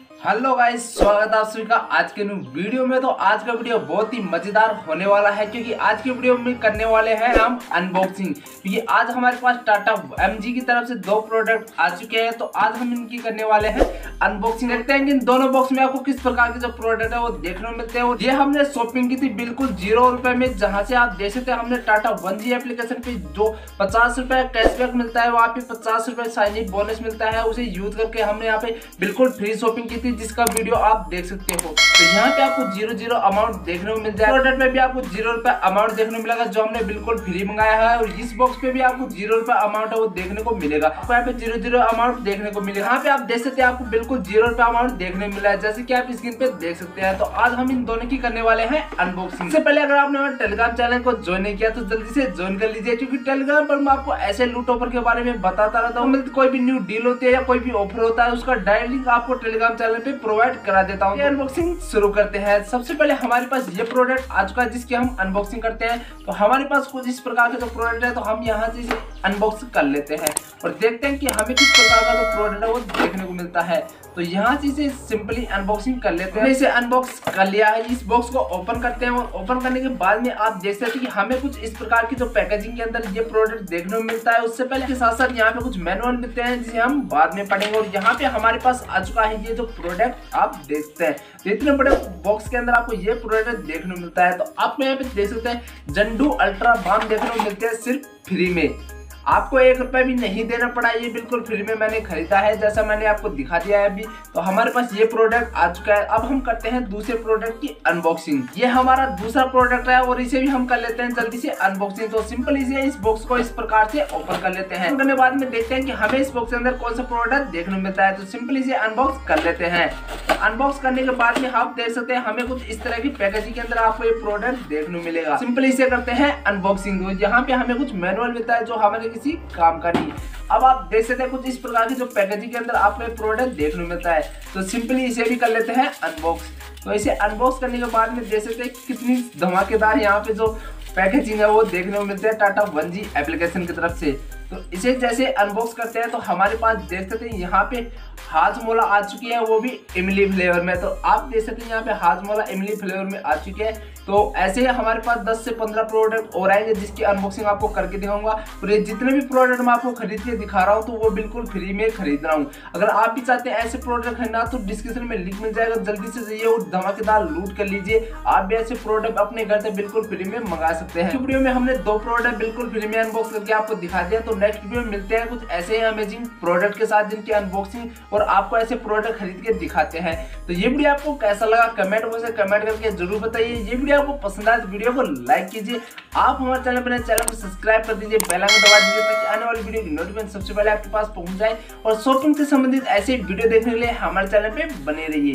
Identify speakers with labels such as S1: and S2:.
S1: Hello guys, स्वागत है आप सभी का आज के न्यू वीडियो में। तो आज का वीडियो बहुत ही मज़ेदार होने वाला है, क्योंकि आज के वीडियो में करने वाले हैं हम अनबॉक्सिंग क्योंकि आज हमारे पास टाटा एमजी की तरफ़ से दो प्रोडक्ट आ चुके हैं तो आज हम इनकी करने वाले हैं अनबॉक्सिंग देखते हैं कि इन दोनों बॉक्स में आपको किस प्रकार के जो प्रोडक्ट है वो देखने को मिलते हैं। ये हमने शॉपिंग की थी बिल्कुल ज़ीरो रुपए में, जहाँ से आप देख सकते हमने टाटा वन जी एप्लीकेशन पे जो पचास रुपए कैशबैक मिलता है, वहाँ पे पचास रुपए बोनस मिलता है, उसे यूज़ करके हमने यहाँ पे बिल्कुल फ्री शॉपिंग की थी, जिसका वीडियो आप देख सकते हो। तो यहाँ पे आपको ज़ीरो ज़ीरो अमाउंट देखने को मिल जाएगा। प्रोडक्ट में भी आपको ज़ीरो रुपए अमाउंट देखने को मिलेगा, जो हमने बिल्कुल फ्री मंगाया है, और इस बॉक्स पे भी आपको ज़ीरो रुपए अमाउंट है, वो देखने को मिलेगा। आपको यहाँ पे ज़ीरो ज़ीरो अमाउंट देखने को मिलेगा। यहाँ पे आप देख सकते हैं, आपको बिल्कुल ज़ीरो रुपए अमाउंट देखने को मिला है, जैसे की आप स्क्रीन पे देख सकते हैं। तो आज हम इन दोनों की करने वाले हैं अनबॉक्सिंग से पहले अगर आपने हमारे टेलीग्राम चैनल को ज्वाइन नहीं किया तो जल्दी से ज्वाइन कर लीजिए, क्योंकि टेलीग्राम पर मैं आपको ऐसे लूट ऑफ़र के बारे में बताता रहता हूँ। कोई भी न्यू डील होती है या कोई भी ऑफ़र होता है, उसका डायरेक्ट लिंक आपको टेलीग्राम चैनल पे प्रोवाइड करा देता हूँ। अनबॉक्सिंग शुरू करते हैं। सबसे पहले हमारे पास ये प्रोडक्ट आ चुका है जिसकी हम अनबॉक्सिंग करते हैं। तो हमारे पास कुछ इस प्रकार के जो प्रोडक्ट है तो हम यहाँ से इसे अनबॉक्स कर लेते हैं और देखते हैं कि हमें किस प्रकार का जो प्रोडक्ट है वो देखने को मिलता है। तो यहाँ से इसे सिंपली अनबॉक्सिंग कर लेते हैं। इसे अनबॉक्स कर लिया है। इस बॉक्स को ओपन करते हैं और ओपन करने के बाद में आप देख सकते हैं कि हमें कुछ इस प्रकार की जो पैकेजिंग के अंदर ये प्रोडक्ट देखने को मिलता है। उससे पहले के साथ साथ यहाँ पे कुछ मैनुअल मिलते हैं जिसे हम बाद में पढ़ेंगे। और यहाँ पे हमारे पास आ चुका है ये जो प्रोडक्ट आप देखते हैं। तो इतने बड़े बॉक्स के अंदर आपको ये प्रोडक्ट देखने को मिलता है। तो आप यहाँ पे देख सकते हैं जंडू अल्ट्रा बाम देखने को मिलते हैं सिर्फ़ फ्री में। आपको एक रुपए भी नहीं देना पड़ा, ये बिल्कुल फ्री में मैंने खरीदा है, जैसा मैंने आपको दिखा दिया है अभी। तो हमारे पास ये प्रोडक्ट आ चुका है। अब हम करते हैं दूसरे प्रोडक्ट की अनबॉक्सिंग ये हमारा दूसरा प्रोडक्ट है और इसे भी हम कर लेते हैं जल्दी से अनबॉक्सिंग तो सिंपल इसे इस बॉक्स को इस प्रकार से ओपन कर लेते हैं। करने बाद में देखते हैं कि हमें इस बॉक्स के अंदर कौन सा प्रोडक्ट देखने को मिलता है। तो सिंपल इसे अनबॉक्स कर लेते हैं। अनबॉक्स करने के बाद में आप देख सकते हैं, हमें कुछ इस तरह की पैकेजिंग के अंदर आपको ये प्रोडक्ट देखने मिलेगा। सिंपल इसे करते हैं अनबॉक्सिंग तो यहाँ पे हमें कुछ मैनुअल मिलता है जो हमारे किसी काम का नहीं अब आप देख सकते हैं कुछ इस प्रकार की जो पैकेजिंग के अंदर आपको ये प्रोडक्ट देखने मिलता है। तो सिंपली इसे भी कर लेते हैं अनबॉक्स तो इसे अनबॉक्स करने के बाद में देख सकते हैं कितनी धमाकेदार यहाँ पे जो पैकेजिंग है वो देखने को मिलते हैं टाटा वन जी एप्लीकेशन की तरफ़ से। तो इसे जैसे अनबॉक्स करते हैं तो हमारे पास देख सकते हैं, यहाँ पे हाजमोला आ चुकी है, वो भी इमली फ्लेवर में। तो आप देख सकते हैं, यहाँ पे हाजमोला इमली फ्लेवर में आ चुकी है। तो ऐसे हमारे पास 10 से 15 प्रोडक्ट और आएँगे, जिसकी अनबॉक्सिंग आपको करके दिखाऊँगा। और ये जितने भी प्रोडक्ट मैं आपको खरीद के दिखा रहा हूँ तो वो बिल्कुल फ्री में खरीद रहा हूँ। अगर आप भी चाहते हैं ऐसे प्रोडक्ट खरीदना तो डिस्क्रिप्शन में लिंक मिल जाएगा। जल्दी से जाइए और धमाकेदार लूट कर लीजिए। आप भी ऐसे प्रोडक्ट अपने घर से बिल्कुल फ्री में मंगा सकते हैं। वीडियो में हमने दो प्रोडक्ट बिल्कुल फ्री में अनबॉक्स करके आपको दिखा दिया तो नेक्स्ट वीडियो में मिलते हैं कुछ ऐसे ही अमेजिंग प्रोडक्ट के साथ जिनकी अनबॉक्सिंग और आपको ऐसे प्रोडक्ट खरीद के दिखाते हैं। तो ये वीडियो आपको कैसा लगा कमेंट बॉक्स में कमेंट करके ज़रूर बताइए। ये वीडियो आपको पसंद आए तो वीडियो को लाइक कीजिए। आप हमारे चैनल पर चैनल को सब्सक्राइब कर दीजिए। बेल आइकन दबा दीजिए ताकि आने वाली वीडियो की नोटिफिकेशन सबसे पहले आपके पास पहुँच जाए और शॉपिंग से संबंधित ऐसे वीडियो देखने के लिए हमारे चैनल पर बने रहिए।